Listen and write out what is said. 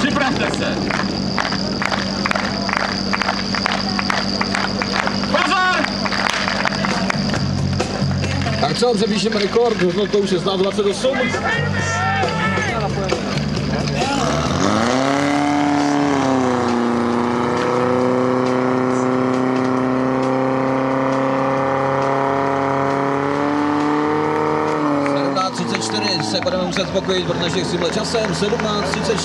Připravte se. Pozor! Tak co, přepíšeme rekord, no to už je snad 28. se budeme muset spokojit, protože jsme časem 17.34.